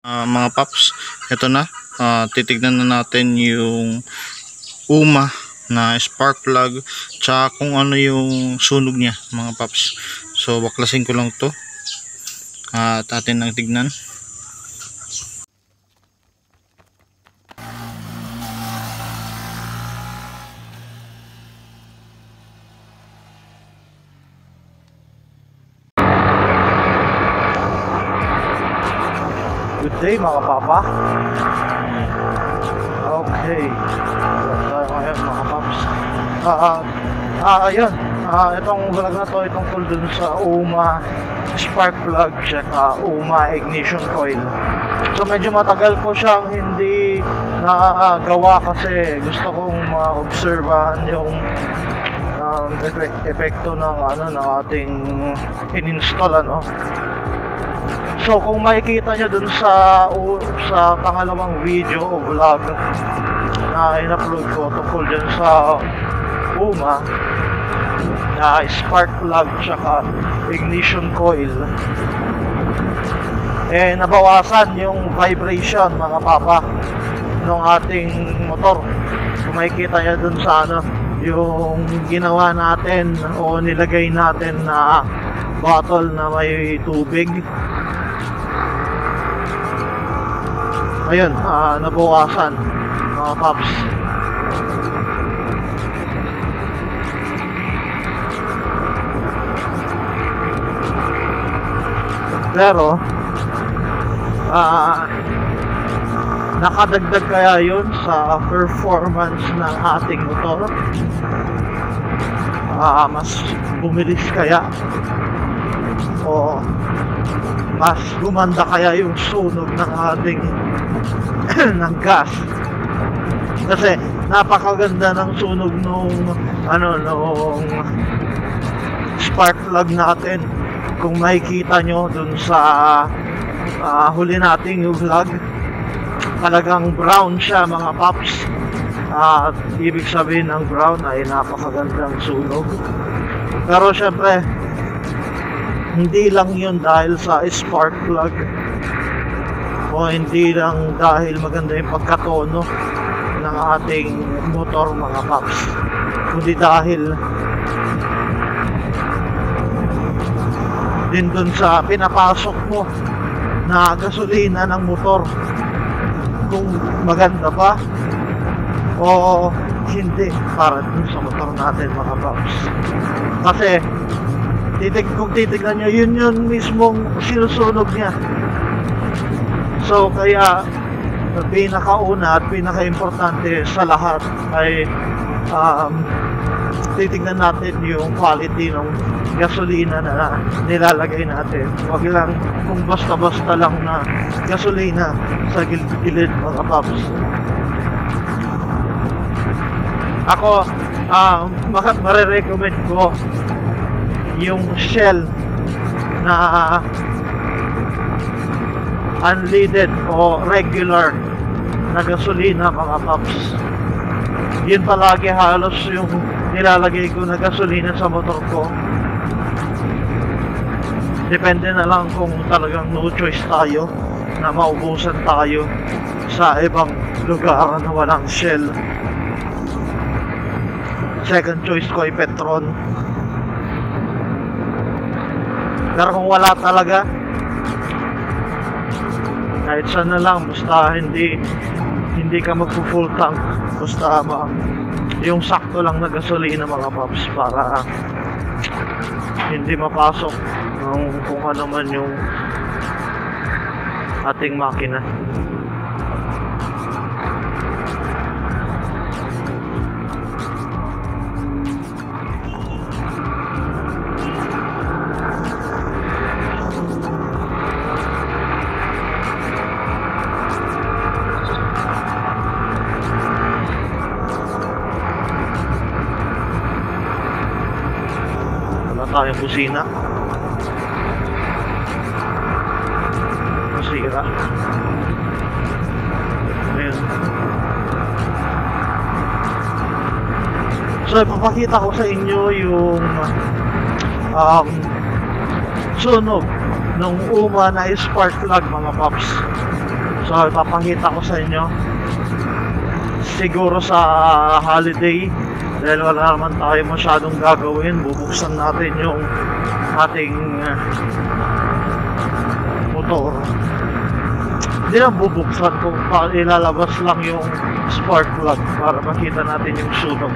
Ah, mga paps, ito na. Ah, titignan na natin yung UMA na spark plug tsaka kung ano yung sunog niya mga paps. So baklasin ko lang to at atin ang tignan. Day mga papa. Okay. Tayo ngayon mga paps. Ah, ah, ah, ayun. Ah, itong vlog na to, itong tungkol dun sa UMA spark plug tsaka UMA ignition coil. So medyo matagal ko siyang hindi nakagawa kasi gusto kong ma-obserbahan yung um, epekto ng ano ng ating in-install ano So kung makikita nyo dun sa u- sa pangalawang video o vlog na in-upload ko tungkol dun sa UMA na spark plug tsaka ignition coil eh nabawasan yung vibration mga papa ng ating motor. Kung makikita nyo dun sa ano yung ginawa natin o nilagay natin na bottle na may tubig ayun, ah, nabawasan mga paps. Pero, ah, nakadagdag kaya yun sa performance ng ating motor? Ah, mas bumilis kaya? O mas gumanda kaya yung sunog ng ating ng gas. Kasi napakaganda ng sunog nung ano nung spark plug natin. Kung makikita nyo dun sa ah, huli nating vlog talagang brown siya mga paps. At ibig sabihin ng brown ay napakagandang sunog. Pero syempre hindi lang yun dahil sa spark plug o hindi lang dahil maganda yung pagkatono ng ating motor mga paps. Kundi dahil din dun sa pinapasok mo na gasolina ng motor. Kung maganda ba o hindi para dun sa motor natin mga paps. Kasi titig kung titignan nyo yun yun mismong sinusunog niya so kaya pinakauna at pinaka-importante sa lahat ay um, titignan natin yung quality ng gasolina na nilalagay natin. Wag lang kung basta-basta lang na gasolina sa gilid mga paps. Ako um, marirecommend ko yung shell na unleaded o regular na gasolina mga paps. Yun palagi halos yung nilalagay ko na gasolina sa motor ko. Depende na lang kung talagang no choice tayo na maubusan tayo sa ibang lugar na walang shell. Second choice ko ay Petron. Pero kung wala talaga, kahit saan na lang, basta hindi hindi ka magpo full tank, basta ma, yung sakto lang na gasolina mga paps para hindi mapasok ng kung ano man yung ating makina. Tayong busina. Masira. Ayun. So, ipapakita ko sa inyo yung um, sunog ng uma na spark plug mga paps. So, ipapakita ko sa inyo. Siguro sa holiday, dahil wala naman tayo masyadong gagawin, bubuksan natin yung ating uh, motor. Hindi lang bubuksan kung ilalabas lang yung spark plug para makita natin yung sunog.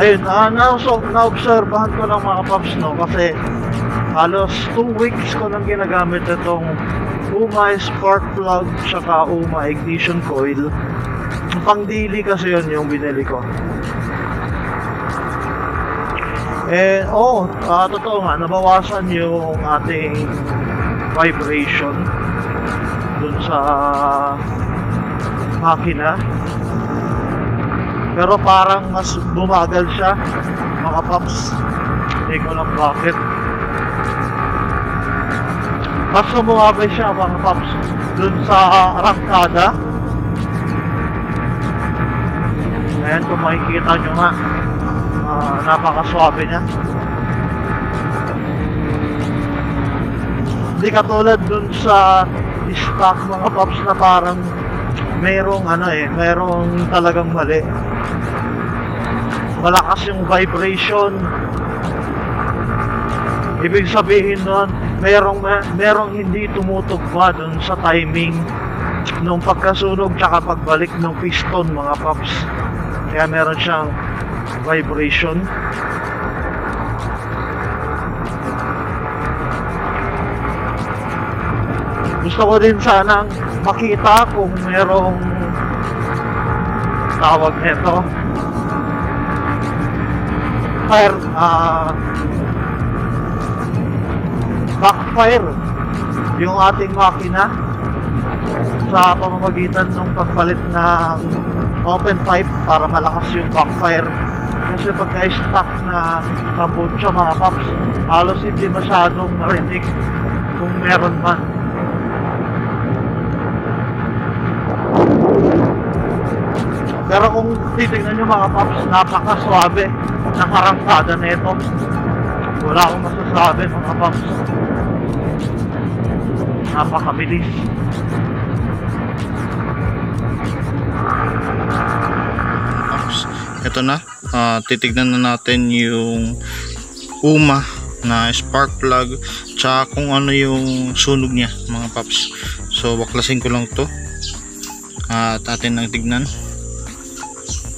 Ayun, ah, na, so, naobserbahan ko lang mga paps, no, kasi halos 2 weeks ko lang ginagamit itong Uma spark plug tsaka Uma ignition coil. Pang daily kasi yun yung binili ko. Eh, oh, ah, totoo nga, nabawasan yung ating vibration dun sa makina. Pero parang mas bumagal siya, mga paps. Hindi ko lang bakit. Mas bumagal siya, mga paps, dun sa arangkada. Ayan, kung makikita nyo nga, ah, napakaswabe niya. Hindi katulad dun sa stock mga paps na parang merong ano eh, merong talagang mali. Malakas yung vibration. Ibig sabihin nun, merong, merong hindi tumutugma dun sa timing nung pagkasunog tsaka pagbalik ng piston mga paps. Kaya meron siyang vibration. Gusto ko din sanang makita kung merong tawag nito fire ah backfire yung ating makina sa pamamagitan ng pagpalit ng open pipe para malakas yung backfire kasi pagka stuck na kabunsya mga paps halos hindi masyadong marinig kung meron man Pero kung titignan nyo mga paps, napakaswabe ng arangkada nito. Wala akong masasabi mga paps. Napakabilis. Ito na. Ah, titignan na natin yung Uma na spark plug tsaka kung ano yung sunog niya mga paps. So baklasin ko lang to. At atin nang tignan.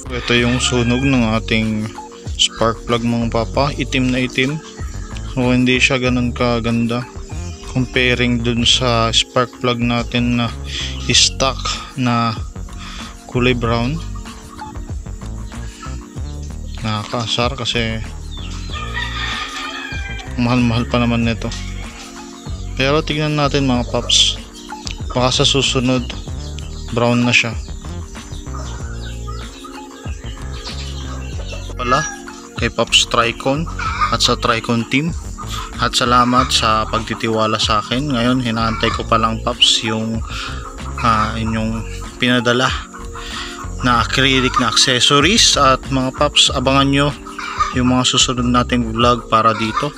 Ito yung sunog ng ating spark plug mga papa. Itim na itim. So hindi siya ganun kaganda comparing dun sa spark plug natin na stock na kulay brown. Nakakaasar kasi mahal-mahal pa naman nito. Pero tignan natin mga paps baka sa susunod brown na siya. Pala kay Pops Tricon at sa Tricon team at salamat sa pagtitiwala sa akin. Ngayon hinahantay ko pa lang paps yung uh, inyong pinadala na acrylic na accessories. At mga paps abangan nyo yung mga susunod nating vlog para dito.